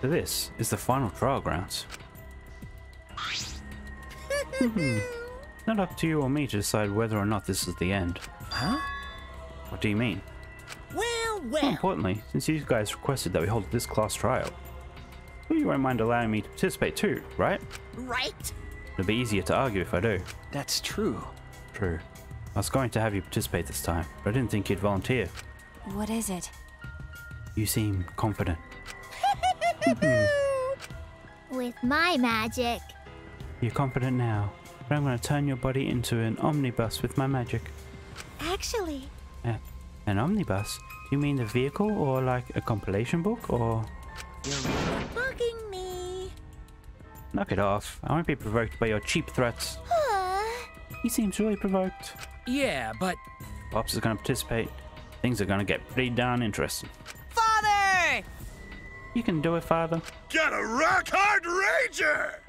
So this is the final trial grounds. Hmm. Not up to you or me to decide whether or not this is the end. Huh? What do you mean? Well, More well. importantly, since you guys requested that we hold this class trial, well, you won't mind allowing me to participate too, right? Right? It'll be easier to argue if I do. That's true. True. I was going to have you participate this time, but I didn't think you'd volunteer. What is it? You seem confident. With my magic. You're confident now, but I'm going to turn your body into an omnibus with my magic. Actually, Eh, an omnibus? Do You mean the vehicle, or like a compilation book, or... You're bugging me. Knock it off. I won't be provoked by your cheap threats. He seems really provoked. Yeah, but Pops is going to participate. Things are going to get pretty darn interesting. Father! You can do it, father. Got a rock hard ranger!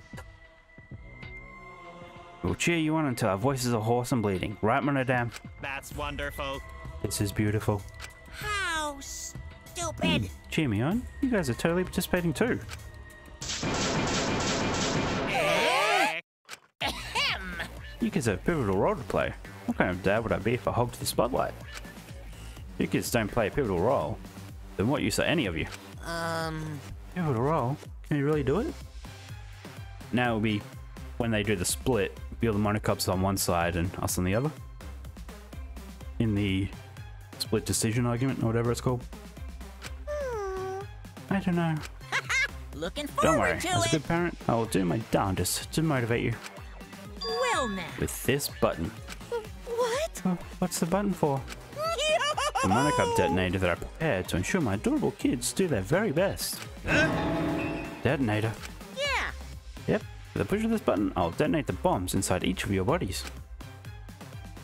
We'll cheer you on until our voices are hoarse and bleeding. Right, Monodam? That's wonderful. This is beautiful. How stupid. Cheer me on. You guys are totally participating too. Ahem. You kids have a pivotal role to play. What kind of dad would I be if I hogged the spotlight? You kids don't play a pivotal role. Then what use are any of you? Um, Pivotal role? Can you really do it? Now it'll be when they do the split, be all the monocubs on one side and us on the other. In the split decision argument or whatever it's called. I don't know. looking forward Don't worry. to As a good parent, I will do my darndest to motivate you Well now. with this button. what? What's the button for? The monocub detonator that I prepared to ensure my adorable kids do their very best. Detonator. Yeah. Yep, with the push of this button, I'll detonate the bombs inside each of your bodies.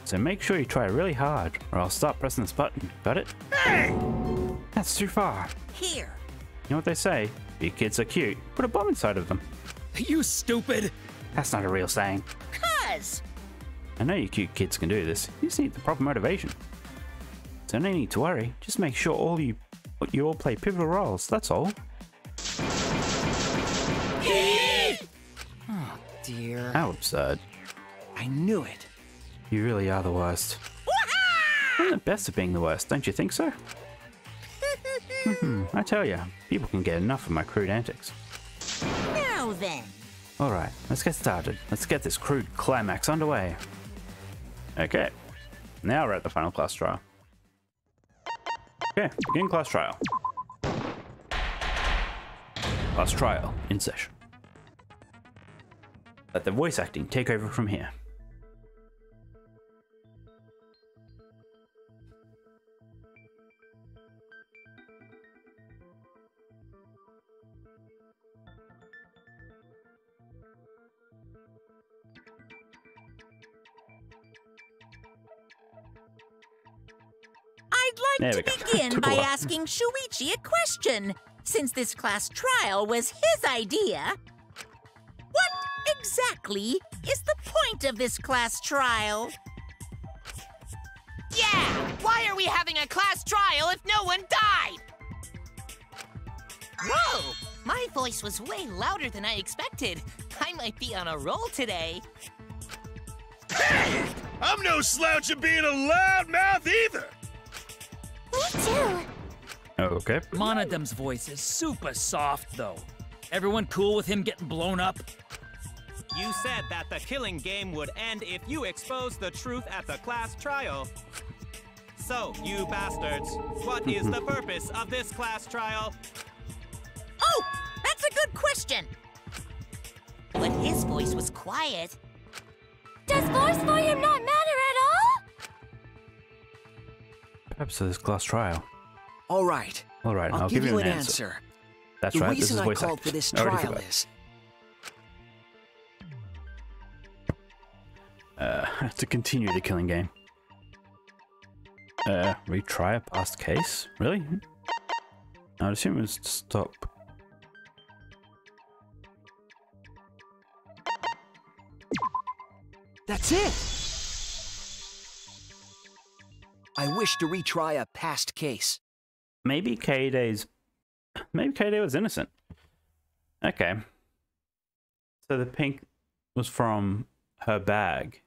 So make sure you try really hard, or I'll stop pressing this button. Got it? That's too far. Here. You know what they say? If your kids are cute, put a bomb inside of them. you stupid. That's not a real saying. Cuz. I know you cute kids can do this. You just need the proper motivation. So no need to worry. Just make sure all you you all play pivotal roles. That's all. Oh dear. How absurd. I knew it. You really are the worst. I'm the best at being the worst, don't you think so? Hmm, I tell ya, people can get enough of my crude antics. Now then. Alright, let's get started. Let's get this crude climax underway. Okay, now we're at the final class trial. Okay, begin class trial. Class trial in session. Let the voice acting take over from here. I'd There to begin by asking Shuichi a question, since this class trial was his idea. What exactly is the point of this class trial? Yeah! Why are we having a class trial if no one died? Whoa! My voice was way louder than I expected. I might be on a roll today. Hey! I'm no slouch at being a loudmouth either! Me too. Okay. Monodam's voice is super soft, though. Everyone cool with him getting blown up? You said that the killing game would end if you exposed the truth at the class trial. So, you bastards, what is the purpose of this class trial? Oh, that's a good question. But his voice was quiet. Does voice volume not matter at all? Perhaps this class trial. All right. Alright, I'll, I'll, give, you an an answer. answer. That's the right, this is I voice called acting. for this trial is Uh, to continue the killing game. Uh, retry a past case? Really? I'd assume it was to stop. That's it. I wish to retry a past case. Maybe Kaede's... Maybe Kaede was innocent. Okay. So the pink was from her bag.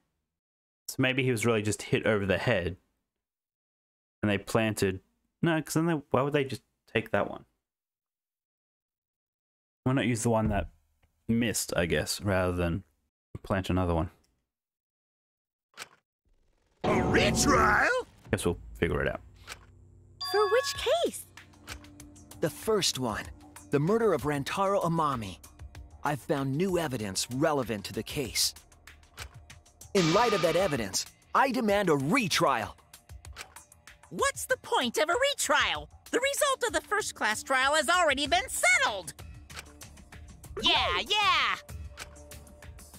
So maybe he was really just hit over the head. And they planted. No, because then they, why would they just take that one? Why not use the one that missed, I guess, rather than plant another one? A retrial? Guess we'll figure it out. For which case? The first one, the murder of Rantaro Amami. I've found new evidence relevant to the case. In light of that evidence, I demand a retrial. What's the point of a retrial? The result of the first class trial has already been settled. Yeah, yeah!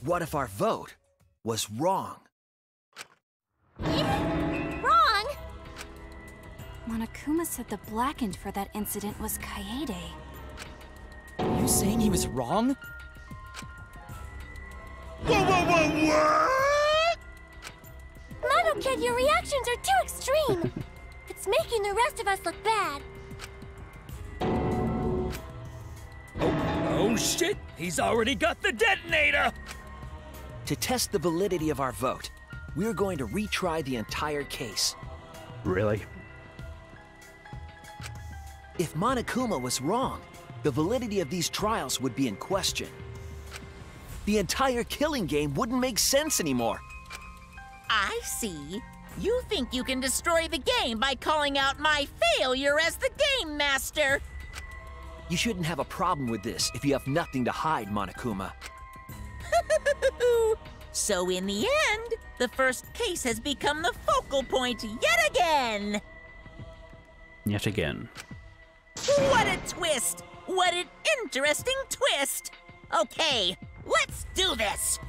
What if our vote was wrong? Wrong! Monokuma said the blackened for that incident was Kaede. You saying he was wrong? Whoa, whoa, whoa, what? Mono Kid, your reactions are too extreme! it's making the rest of us look bad. Oh, oh shit! He's already got the detonator! To test the validity of our vote, we're going to retry the entire case. Really? If Monokuma was wrong, the validity of these trials would be in question. The entire killing game wouldn't make sense anymore. I see. You think you can destroy the game by calling out my failure as the game master. You shouldn't have a problem with this if you have nothing to hide, Monokuma. so in the end, the first case has become the focal point yet again. Yet again. What a twist! What an interesting twist! Okay, let's do this!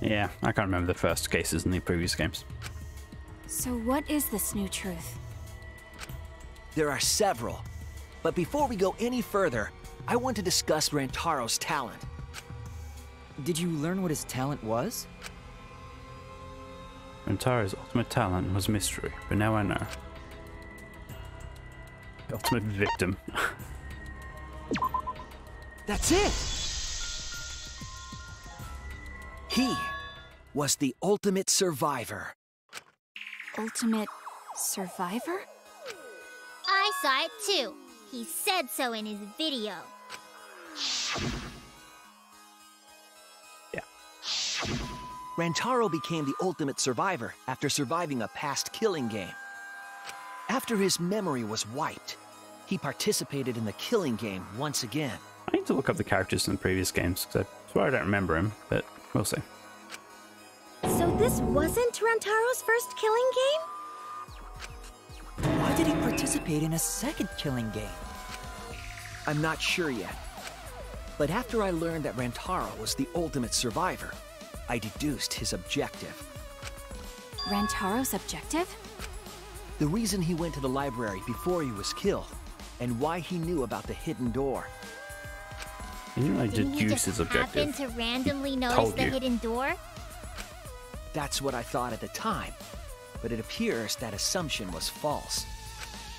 Yeah, I can't remember the first cases in the previous games. So what is this new truth? There are several. But before we go any further, I want to discuss Rantaro's talent. Did you learn what his talent was? Rantaro's ultimate talent was mystery, but now I know. The ultimate victim. That's it! He was the ultimate survivor. Ultimate survivor? I saw it too. He said so in his video. Yeah. Rantaro became the ultimate survivor after surviving a past killing game. After his memory was wiped, he participated in the killing game once again. I need to look up the characters in the previous games because I swear I don't remember him, but we'll see. So this wasn't Rantaro's first killing game? Why did he participate in a second killing game? I'm not sure yet. But after I learned that Rantaro was the ultimate survivor, I deduced his objective. Rantaro's objective? The reason he went to the library before he was killed, and why he knew about the hidden door. He didn't really Didn't he deduce just his happen objective. to randomly notice the you. hidden door? That's what I thought at the time, but it appears that assumption was false.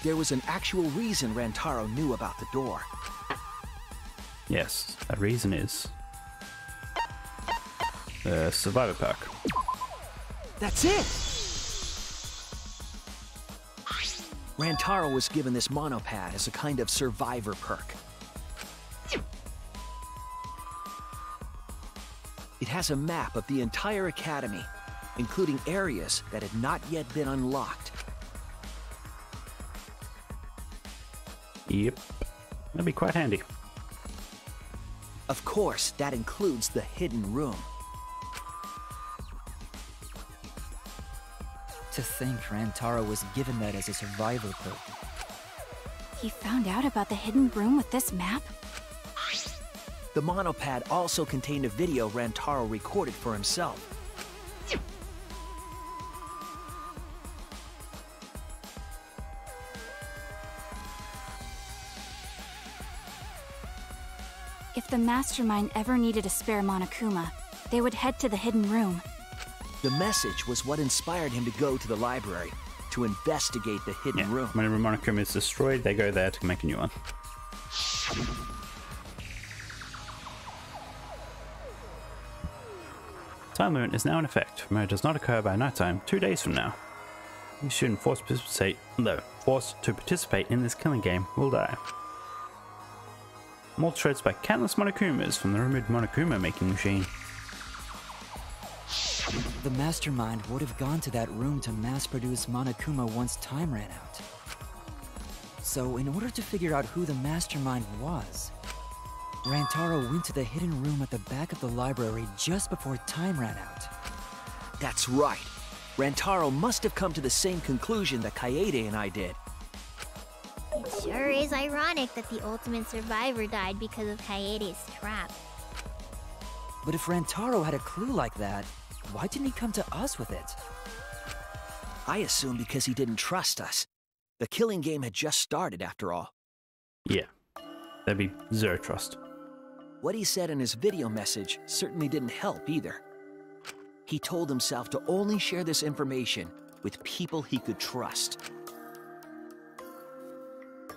There was an actual reason Rantaro knew about the door. Yes, that reason is the survivor perk. That's it! Rantaro was given this monopad as a kind of survivor perk. It has a map of the entire academy, including areas that had not yet been unlocked. Yep, that'd be quite handy. Of course, that includes the hidden room. To think Rantaro was given that as a survivor perk. He found out about the hidden room with this map? The monopad also contained a video Rantaro recorded for himself. If the mastermind ever needed a spare Monokuma, they would head to the hidden room. The message was what inspired him to go to the library to investigate the hidden yeah. room. When a Romonicum is destroyed, they go there to make a new one. Time limit is now in effect. Remote does not occur by nighttime, two days from now. You shouldn't force participate no, forced to participate in this killing game will die. More threads by countless Monokumas from the rumored Monokuma making machine. The mastermind would have gone to that room to mass produce Monokuma once time ran out. So, in order to figure out who the mastermind was, Rantaro went to the hidden room at the back of the library just before time ran out. That's right. Rantaro must have come to the same conclusion that Kaede and I did. It sure is ironic that the ultimate survivor died because of Kaede's trap. But if Rantaro had a clue like that, why didn't he come to us with it? I assume because he didn't trust us. The killing game had just started, after all. Yeah, that'd be zero trust. What he said in his video message certainly didn't help either. He told himself to only share this information with people he could trust.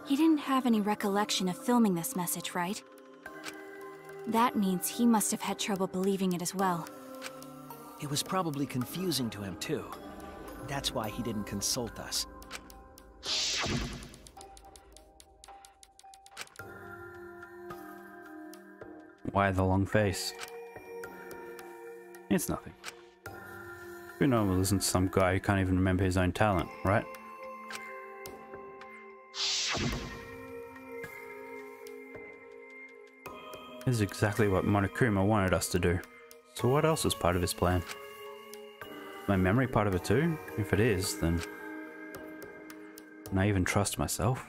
He didn't have any recollection of filming this message, right? That means he must have had trouble believing it as well. It was probably confusing to him, too. That's why he didn't consult us. Why the long face? It's nothing. Who normal isn't some guy who can't even remember his own talent, right? This is exactly what Monokuma wanted us to do. So what else is part of his plan? My memory part of it too? If it is, then... Can I even trust myself?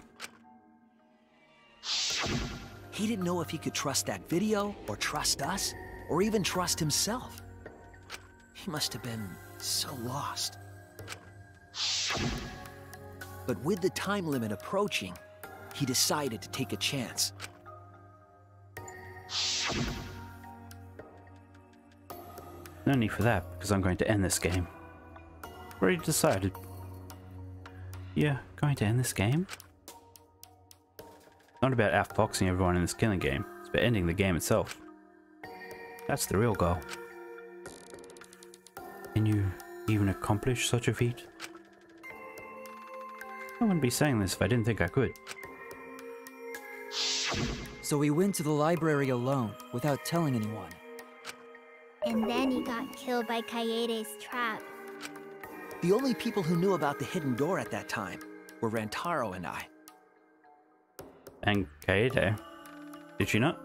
He didn't know if he could trust that video, or trust us, or even trust himself. He must have been so lost. But with the time limit approaching, he decided to take a chance. No need for that, because I'm going to end this game. Already decided. Yeah, going to end this game? Not about outfoxing everyone in this killing game, it's about ending the game itself. That's the real goal. Can you even accomplish such a feat? I wouldn't be saying this if I didn't think I could. So we went to the library alone, without telling anyone. And then he got killed by Kaede's trap. The only people who knew about the hidden door at that time were Rantaro and I. And Kaede. Did she not?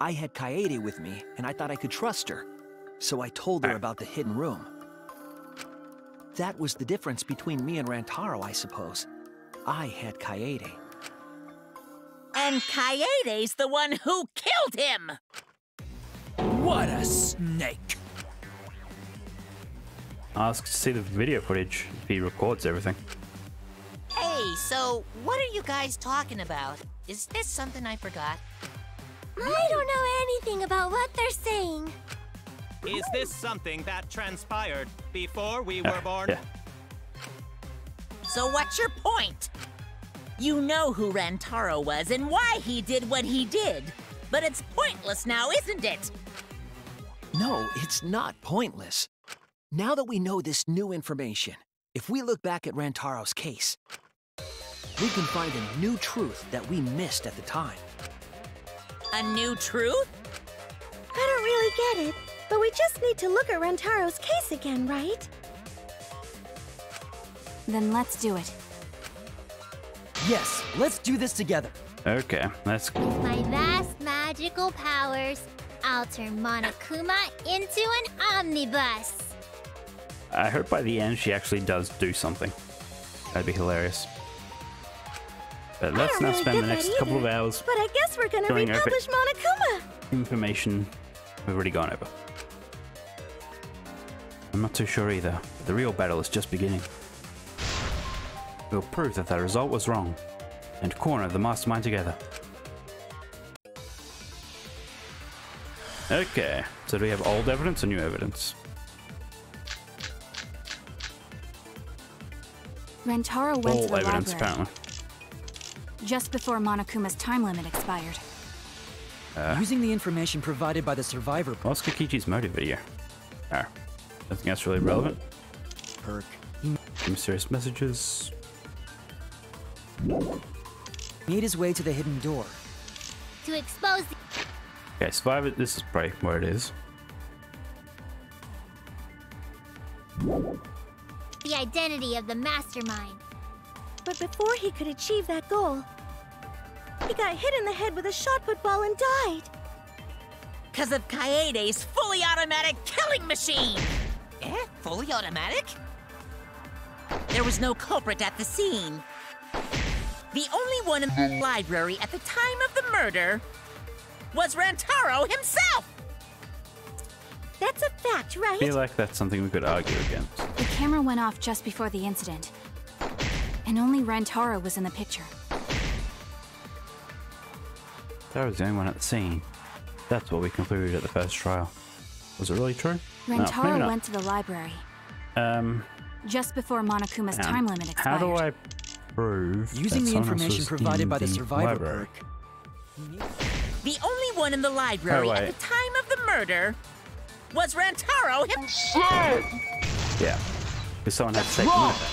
I had Kaede with me, and I thought I could trust her. So I told her Ah. about the hidden room. That was the difference between me and Rantaro, I suppose. I had Kaede. And Kaede's the one who killed him! What a snake! Ask to see the video footage if he records everything. Hey, so what are you guys talking about? Is this something I forgot? I don't know anything about what they're saying. Is this something that transpired before we were born? yeah. So what's your point? You know who Rantaro was and why he did what he did. But it's pointless now, isn't it? No, it's not pointless. Now that we know this new information, if we look back at Rantaro's case, we can find a new truth that we missed at the time. A new truth? I don't really get it, but we just need to look at Rantaro's case again, right? Then let's do it. Yes, let's do this together. Okay, let's go. With my vast magical powers, I'll turn Monokuma into an omnibus. I hope by the end she actually does do something. That'd be hilarious. But let's I don't now really spend the next that couple of hours But I guess we're gonna going over- republish Monokuma. information we've already gone over. I'm not too sure either, the real battle is just beginning. We'll prove that the result was wrong, and corner the mastermind together. Okay, so do we have old evidence or new evidence? Rantaro went to the evidence, library apparently. just before Monokuma's time limit expired. Uh, Using the information provided by the survivor, what's Kokichi's motive video? Alright. Nothing else really relevant? Perk. Mysterious messages. Made his way to the hidden door. To expose the Okay, survive it. This is probably where it is. the identity of the mastermind. But before he could achieve that goal, he got hit in the head with a shot put ball and died. Because of Kaede's fully automatic killing machine! Eh? Fully automatic? There was no culprit at the scene. The only one in the library at the time of the murder was Rantaro himself! That's a fact, right? I right? feel like that's something we could argue against. The camera went off just before the incident. And only Rantaro was in the picture. That was the only one at the scene. That's what we concluded at the first trial. Was it really true? No, Rantaro not. went to the library Um, just before Monokuma's um, time limit expired. How do I prove Using that the information provided in by the survivor library? perk. The only one in the library Oh, at the time of the murder was Rantaro himself! Yeah, because someone had to take the wrong. murder.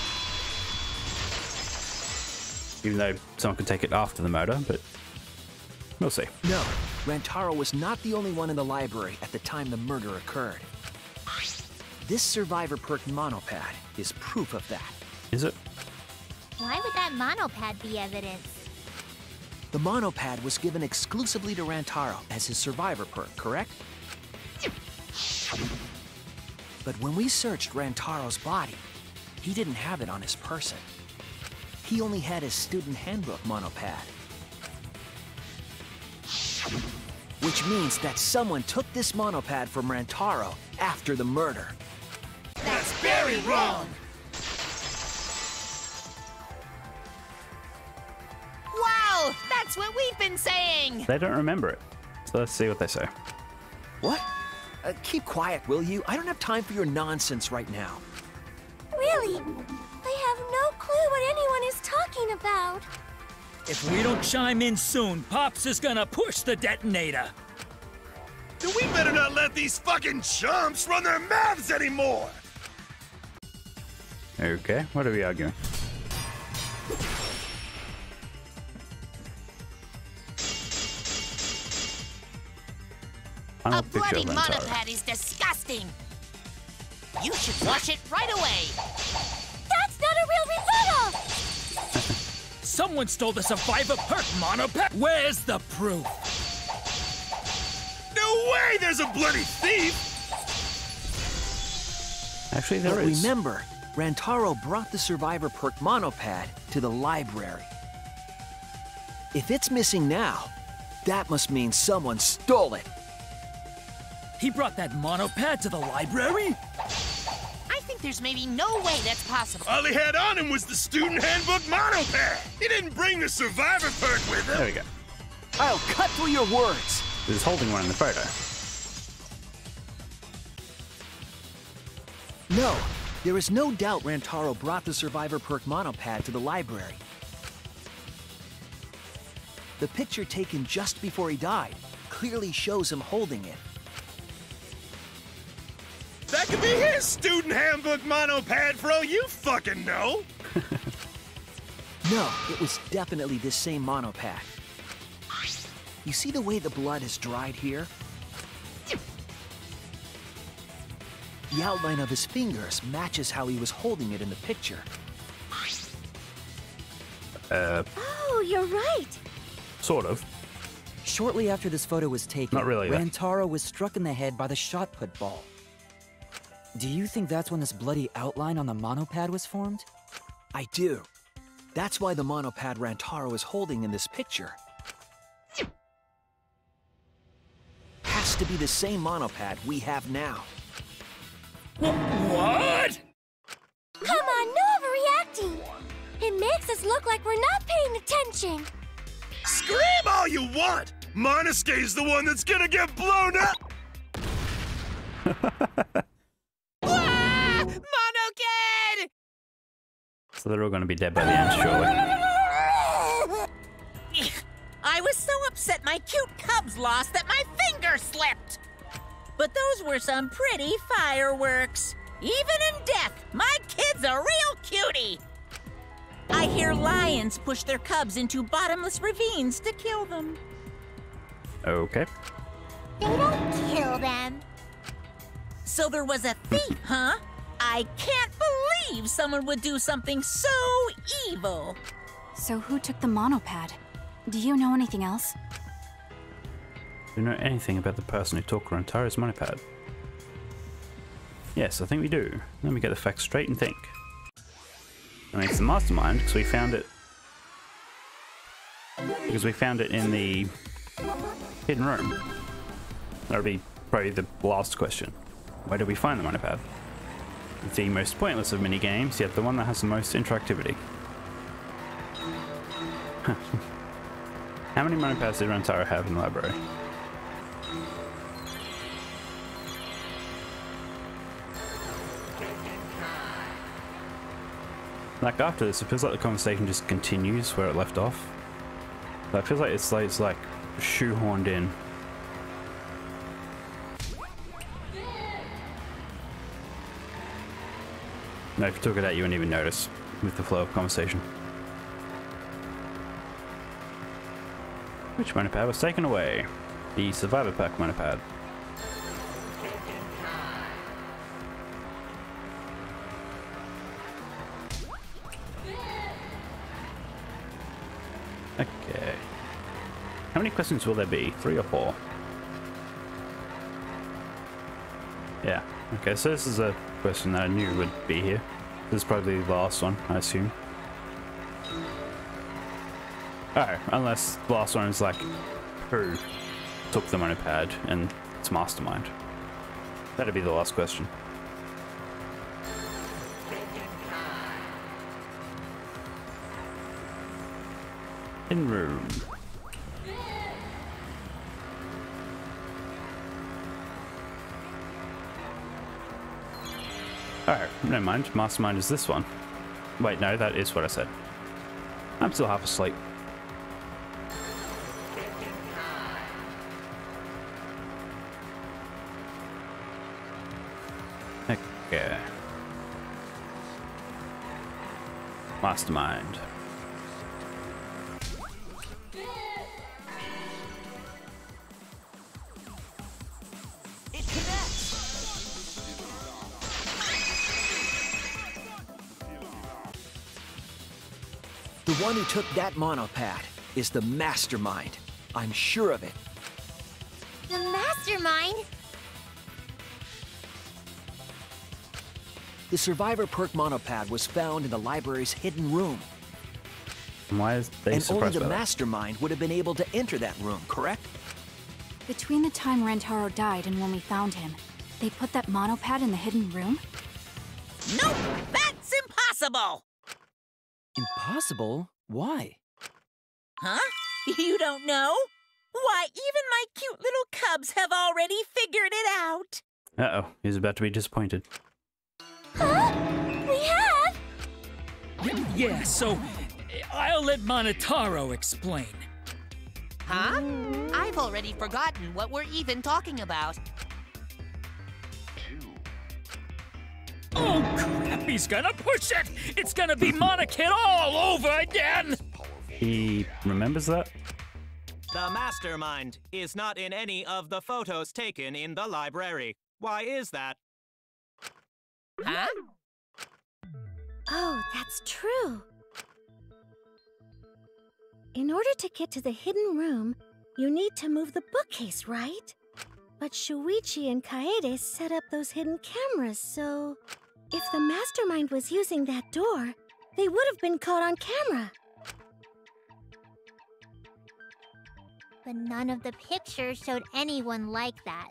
Even though someone could take it after the murder, but we'll see. No, Rantaro was not the only one in the library at the time the murder occurred. This survivor perk monopad is proof of that. Is it? Why would that monopad be evidence? The monopad was given exclusively to Rantaro as his survivor perk, correct? But when we searched Rantaro's body, he didn't have it on his person. He only had his student handbook monopad. Which means that someone took this monopad from Rantaro after the murder. That's very wrong! That's what we've been saying! They don't remember it. So let's see what they say. What? Uh, keep quiet, will you? I don't have time for your nonsense right now. Really? I have no clue what anyone is talking about. If we don't chime in soon, Pops is gonna push the detonator. Then we better not let these fucking chumps run their mouths anymore! Okay, what are we arguing? Final A picture bloody of Rantaro. monopad is disgusting! You should wash it right away! That's not a real rebuttal! Someone stole the survivor perk monopad. Where's the proof? No way there's a bloody thief! Actually, there but is. remember, Rantaro brought the survivor perk monopad to the library. If it's missing now, that must mean someone stole it. He brought that monopad to the library? I think there's maybe no way that's possible. All he had on him was the student handbook monopad! He didn't bring the survivor perk with him! There we go. I'll cut through your words. He's holding one in the photo. No, there is no doubt Rantaro brought the survivor perk monopad to the library. The picture taken just before he died clearly shows him holding it. That could be his student handbook monopad for all you fucking know! No, it was definitely this same monopad. You see the way the blood has dried here? The outline of his fingers matches how he was holding it in the picture. Uh, Oh, you're right. sort of. Shortly after this photo was taken, Not really, though. Rantaro was struck in the head by the shot put ball. Do you think that's when this bloody outline on the monopad was formed? I do. That's why the monopad Rantaro is holding in this picture. Has to be the same monopad we have now. What? Come on, no overreacting. It makes us look like we're not paying attention. Scream all you want! Monosuke's the one that's gonna get blown up! So they're all going to be dead by the end, surely. I was so upset my cute cubs lost that my finger slipped! but those were some pretty fireworks. Even in death, my kid's a real cutie. I hear lions push their cubs into bottomless ravines to kill them. Okay. They don't kill them. So there was a thief, huh? I can't believe someone would do something so evil. So who took the monopad? Do you know anything else? Do you know anything about the person who took Rantaro's monopad? Yes, I think we do. Let me get the facts straight and think. I mean, it's the mastermind because we found it. Because we found it in the hidden room. That would be probably the last question. Where did we find the monopad? The most pointless of mini games, yet the one that has the most interactivity. How many money monopads did Rantaro have in the library? Like after this, it feels like the conversation just continues where it left off. But it feels like it's like it's like shoehorned in. If you took it out, you wouldn't even notice with the flow of conversation. Which monopad was taken away? The Survivor Perk monopad. Okay. How many questions will there be? Three or four? Yeah. Okay, so this is a question that I knew would be here. This is probably the last one, I assume. Oh, unless the last one is like, who took the monopad and it's mastermind. That'd be the last question. In room. Oh, never mind. Mastermind is this one. Wait, no, that is what I said. I'm still half asleep. Okay. Mastermind. One who took that monopad is the mastermind. I'm sure of it. The mastermind? The Survivor Perk monopad was found in the library's hidden room. Why is they and only the that? mastermind would have been able to enter that room, correct? Between the time Rantaro died and when we found him, they put that monopad in the hidden room? Nope, that's impossible. Impossible? Why? Huh? You don't know? Why, even my cute little cubs have already figured it out. Uh-oh, he's about to be disappointed. Huh? We have? Yeah, so I'll let Monotaro explain. Huh? I've already forgotten what we're even talking about. Oh crap, he's gonna push it! It's gonna be Monokid all over again! He remembers that? The mastermind is not in any of the photos taken in the library. Why is that? Huh? Oh, that's true. In order to get to the hidden room, you need to move the bookcase, right? But Shuichi and Kaede set up those hidden cameras, so if the mastermind was using that door, they would have been caught on camera. But none of the pictures showed anyone like that.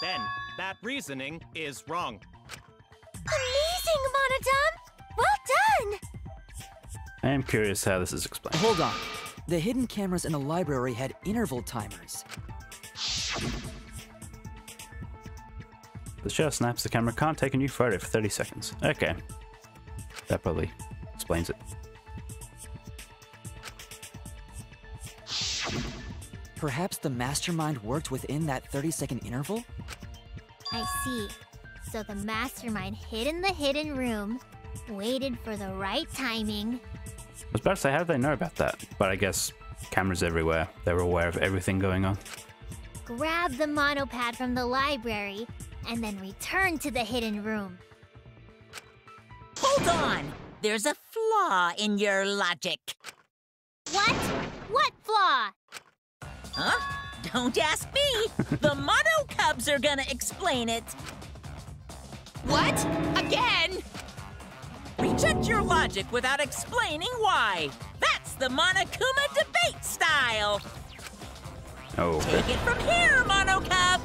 Then, that reasoning is wrong. Amazing, Monodam! Well done! I am curious how this is explained. Hold on. The hidden cameras in the library had interval timers. The shell snaps, the camera can't take a new photo for 30 seconds. Okay. That probably explains it. Perhaps the mastermind worked within that 30 second interval? I see. So the mastermind hid in the hidden room, waited for the right timing. I was about to say, how do they know about that? But I guess cameras everywhere. They were aware of everything going on. Grab the monopad from the library, and then return to the hidden room. Hold on! There's a flaw in your logic. What? What flaw? Huh? Don't ask me! the Mono Cubs are gonna explain it! What? Again? Reject your logic without explaining why! That's the Monokuma debate style! Oh, Take it from here, Mono Cubs!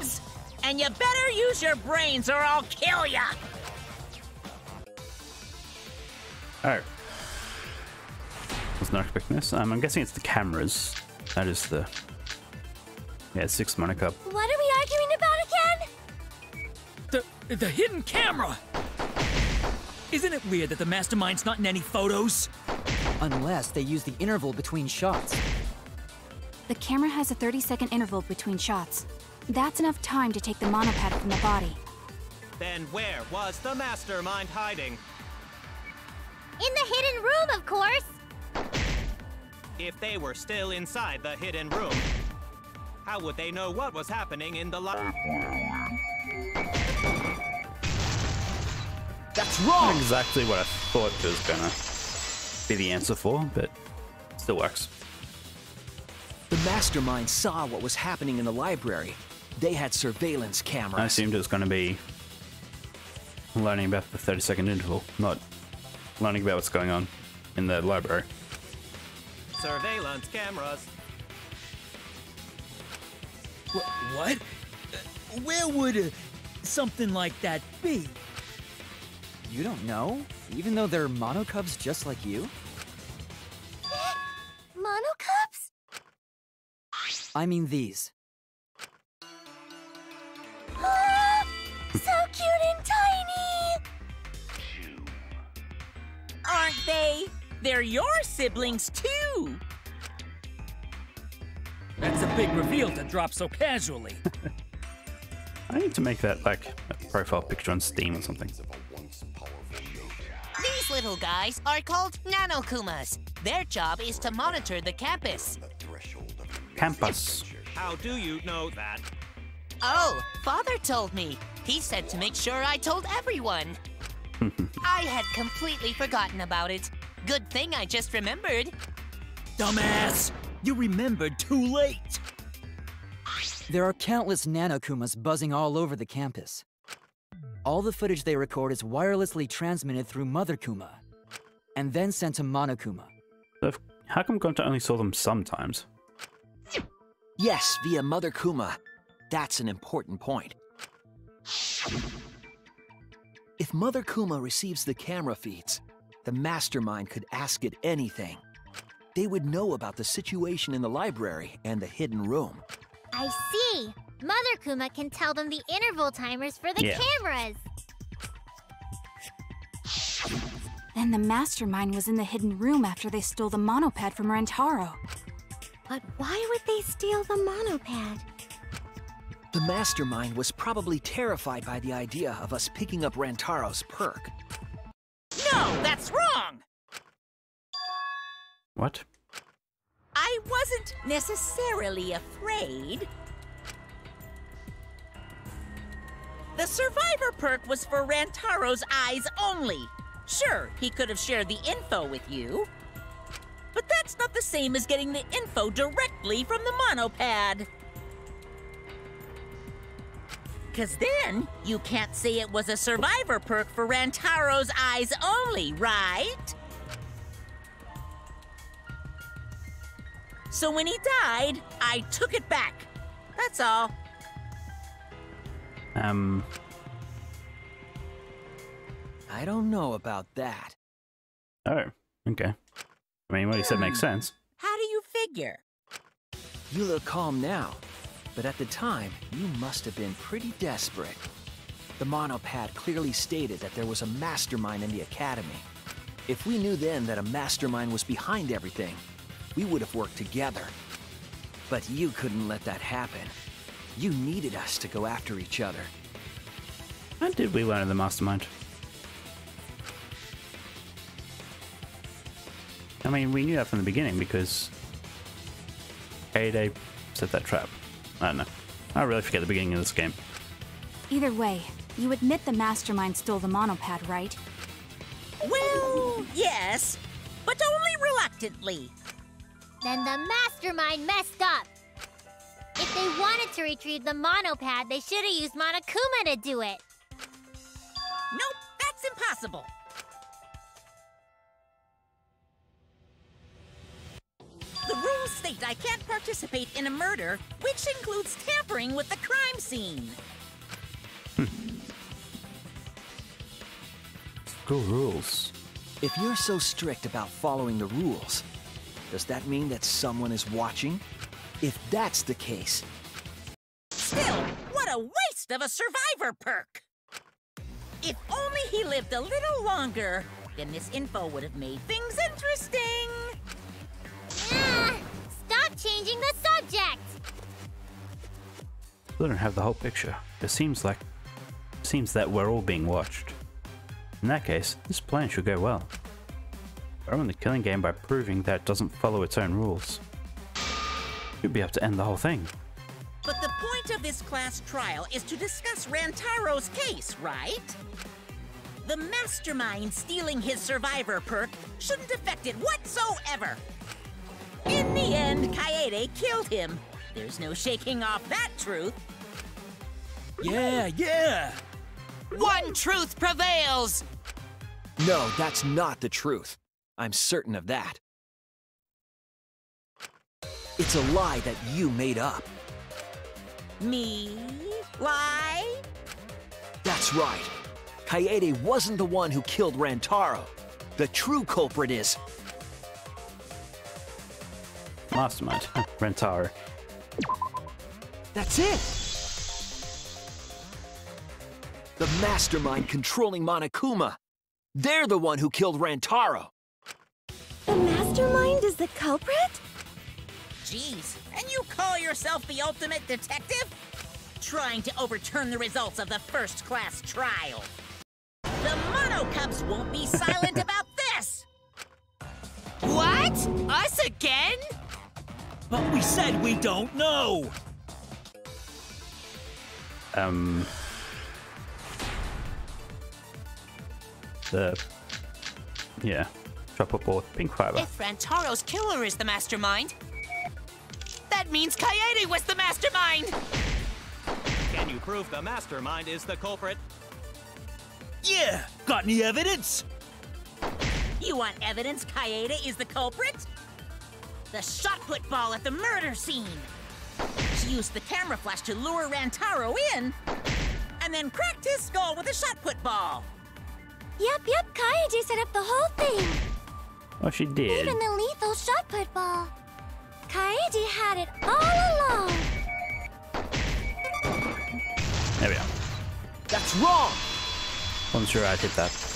And you better use your brains or I'll kill ya! Oh. Was not expecting this. Um, I'm guessing it's the cameras. That is the. Yeah, six Monica. What are we arguing about again? The, the hidden camera! Isn't it weird that the mastermind's not in any photos? Unless they use the interval between shots. The camera has a 30 second interval between shots. That's enough time to take the monopad from the body. Then where was the mastermind hiding? In the hidden room, of course! If they were still inside the hidden room, how would they know what was happening in the library? That's Not wrong! exactly what I thought it was gonna be the answer for, but still works. The mastermind saw what was happening in the library. They had surveillance cameras. I assumed it was gonna be learning about the 30 second interval, not learning about what's going on in the library. Surveillance cameras. Wh- what? Where would uh, something like that be? You don't know? Even though they're monocubs just like you? Monocubs? I mean these. They? They're your siblings too! That's a big reveal to drop so casually. I need to make that like a profile picture on Steam or something. These little guys are called Nanokumas. Their job is to monitor the campus. Campus. How do you know that? Oh, Father told me. He said to make sure I told everyone. I had completely forgotten about it. Good thing I just remembered. Dumbass! You remembered too late! There are countless nanokumas buzzing all over the campus. All the footage they record is wirelessly transmitted through Mother Kuma, and then sent to Monokuma. So if- how come Gonta only saw them sometimes? Yes, via Mother Kuma. That's an important point. If Mother Kuma receives the camera feeds, the mastermind could ask it anything. They would know about the situation in the library and the hidden room. I see! Mother Kuma can tell them the interval timers for the Yeah. cameras! Then the mastermind was in the hidden room after they stole the monopad from Rantaro. But why would they steal the monopad? The mastermind was probably terrified by the idea of us picking up Rantaro's perk. No, that's wrong! What? I wasn't necessarily afraid. The survivor perk was for Rantaro's eyes only. Sure, he could have shared the info with you. But that's not the same as getting the info directly from the monopad. Because then you can't say it was a survivor perk for Rantaro's eyes only, right? So when he died, I took it back. That's all. Um, I don't know about that. oh, okay. I mean, what he said makes sense. How do you figure? You look calm now, but at the time, you must have been pretty desperate. The monopad clearly stated that there was a mastermind in the academy. If we knew then that a mastermind was behind everything, we would have worked together. But you couldn't let that happen. You needed us to go after each other. When did we learn of the mastermind? I mean, we knew that from the beginning because Kaede set that trap. I don't know. I really forget the beginning of this game. Either way, you admit the mastermind stole the monopad, right? Well, yes, but only reluctantly. Then the mastermind messed up. If they wanted to retrieve the monopad, they should have used Monokuma to do it. Nope, that's impossible. The rules state I can't participate in a murder, which includes tampering with the crime scene. Hmm. School rules. If you're so strict about following the rules, does that mean that someone is watching? If that's the case, Still, what a waste of a survivor perk! If only he lived a little longer, then this info would have made things interesting. Changing the subject! Still don't have the whole picture. It seems like It seems that we're all being watched. In that case, this plan should go well. I win the killing game by proving that it doesn't follow its own rules. Should be able to end the whole thing. But the point of this class trial is to discuss Rantaro's case, right? The mastermind stealing his survivor perk shouldn't affect it whatsoever. In the end, Kaede killed him. There's no shaking off that truth. Yeah, yeah! One truth prevails! no, that's not the truth. I'm certain of that. It's a lie that you made up. Me? Lie? That's right. Kaede wasn't the one who killed Rantaro. The true culprit is. Mastermind. Rantaro. That's it! The mastermind controlling Monokuma. They're the one who killed Rantaro. The mastermind is the culprit? Jeez, and you call yourself the ultimate detective? Trying to overturn the results of the first class trial. The Monocubs won't be silent about this! What? Us again? But we said we don't know! Um. The. Yeah. Drop a ball with pink fiber. If Rantaro's killer is the mastermind, that means Kaede was the mastermind! Can you prove the mastermind is the culprit? Yeah! Got any evidence? You want evidence Kaede is the culprit? The shot put ball at the murder scene. She used the camera flash to lure Rantaro in, and then cracked his skull with a shot put ball. Yep, yep, Kaede set up the whole thing. Oh, she did. Even the lethal shot put ball. Kaede had it all along. There we go. That's wrong! Wasn't sure I'd hit that.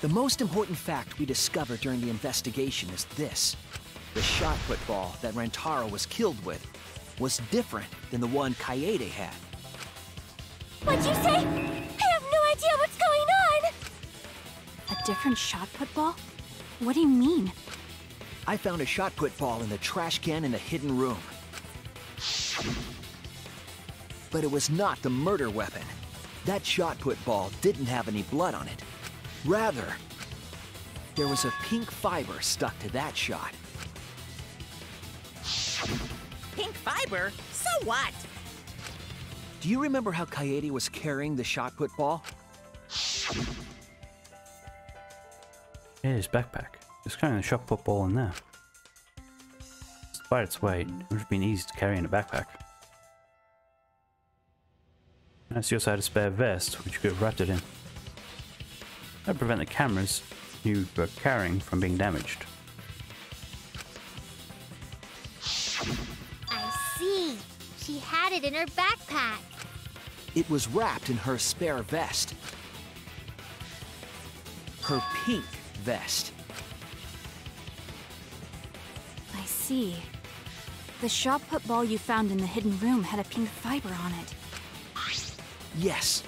The most important fact we discovered during the investigation is this. The shot put ball that Rantaro was killed with was different than the one Kaede had. What'd you say? I have no idea what's going on. A different shot put ball? What do you mean? I found a shot put ball in the trash can in the hidden room. But it was not the murder weapon. That shot put ball didn't have any blood on it. Rather, there was a pink fiber stuck to that shot. Pink fiber? So what? Do you remember how Kaede was carrying the shot put ball? Yeah, his backpack. Just carrying the shot put ball in there. Despite its weight, it would have been easy to carry in a backpack. Nice you also had a spare vest, which you could have wrapped it in. That prevent the cameras you were carrying from being damaged. I see. She had it in her backpack. It was wrapped in her spare vest. Her pink vest. I see. The shot put ball you found in the hidden room had a pink fiber on it. Yes,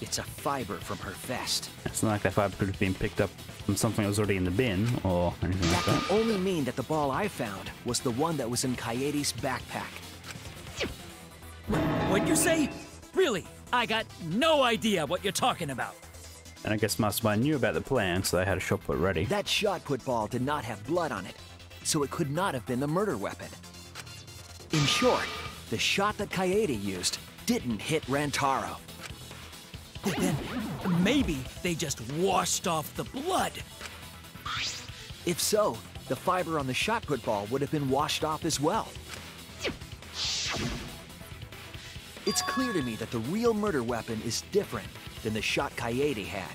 it's a fiber from her vest. It's not like that fiber could have been picked up from something that was already in the bin or anything That like can that. only mean that the ball I found was the one that was in Kaede's backpack. What'd you say? Really? I got no idea what you're talking about. And I guess Mastermind knew about the plan, so they had a shot put ready. That shot put ball did not have blood on it, so it could not have been the murder weapon. In short, the shot that Kaede used didn't hit Rantaro. Then maybe they just washed off the blood. If so, the fiber on the shot put ball would have been washed off as well. It's clear to me that the real murder weapon is different than the shot Kaede had.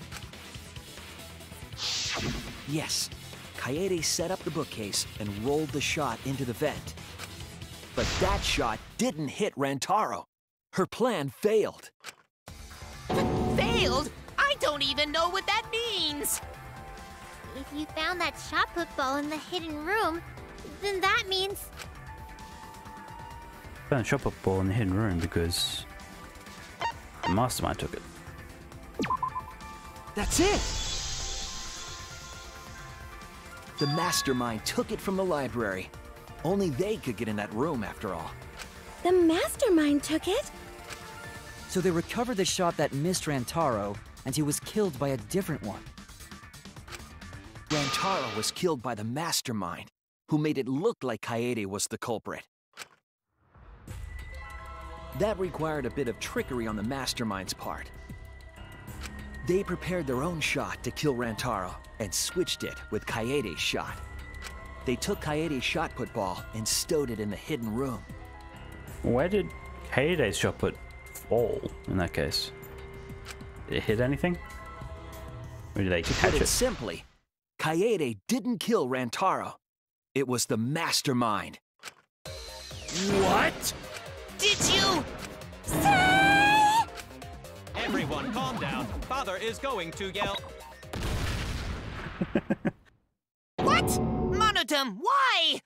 Yes, Kaede set up the bookcase and rolled the shot into the vent. But that shot didn't hit Rantaro. Her plan failed. Failed? I don't even know what that means. If you found that shot put ball in the hidden room, then that means Found the shot put ball in the hidden room because the Mastermind took it. That's it! The mastermind took it from the library. Only they could get in that room after all. The mastermind took it? So they recovered the shot that missed Rantaro, and he was killed by a different one. Rantaro was killed by the mastermind, who made it look like Kaede was the culprit. That required a bit of trickery on the mastermind's part. They prepared their own shot to kill Rantaro and switched it with Kaede's shot. They took Kaede's shot put ball and stowed it in the hidden room. Where did Kaede's shot put fall in that case? Did it hit anything? Or did they To catch put it it? simply, Kaede didn't kill Rantaro. It was the mastermind. What? Did you? Say? Everyone, calm down. Father is going to yell. What? Monodam, why?